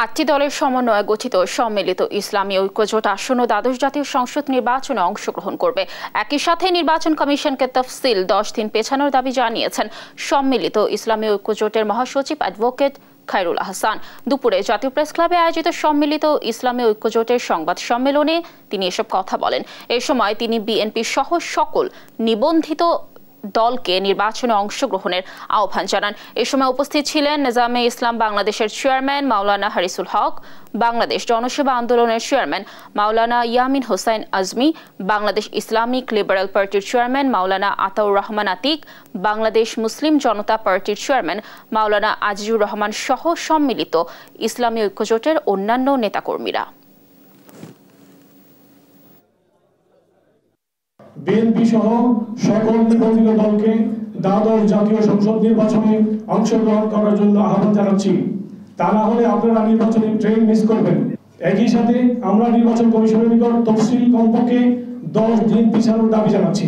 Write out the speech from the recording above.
আটটি দলের সমন্বয়ে গঠিত সম্মিলিত ইসলামী ঐক্যজোট আসন্ন দ্বাদশ জাতীয় সংসদ নির্বাচনে অংশগ্রহণ করবে। একই সাথে নির্বাচন কমিশনকে তফসিল দশ দিন পেছানোর দাবি জানিয়েছেন সম্মিলিত ইসলামী ঐক্যজোটের মহাসচিব অ্যাডভোকেট খায়রুল আহসান। দুপুরে জাতীয় প্রেস ক্লাবে আয়োজিত সম্মিলিত ইসলামী ঐক্যজোটের সংবাদ সম্মেলনে তিনি এসব কথা বলেন। এ সময় তিনি বিএনপি সহ সকল নিবন্ধিত দলকে নির্বাচনে অংশগ্রহণের আহ্বান জানান। এ সময় উপস্থিত ছিলেন নিজামে ইসলাম বাংলাদেশের চেয়ারম্যান মাওলানা হারিসুল হক, বাংলাদেশ জনসেবা আন্দোলনের chairman Maulana Yamin Hossain Azmi, Bangladesh Islamic liberal পার্টির চেয়ারম্যান মাওলানা আতাউর রহমান আতিক, বাংলাদেশ মুসলিম জনতা পার্টির চেয়ারম্যান মাওলানা আজিজুর রহমান সহ সম্মিলিত ইসলামী ঐক্যজোটের অন্যান্য নেতাকর্মীরা। বিএনপি সহ সকল নিবন্ধিত দলকে দ্বাদশ জাতীয় সংসদ নির্বাচনে অংশগ্রহণ করার জন্য আহ্বান জানাচ্ছি। তা না হলে আপনারা নির্বাচনে ট্রেন মিস করবেন। একই সাথে আমরা নির্বাচন কমিশনের নিকট তফসিল কমপক্ষে দশ দিন পিছানোর দাবি জানাচ্ছি।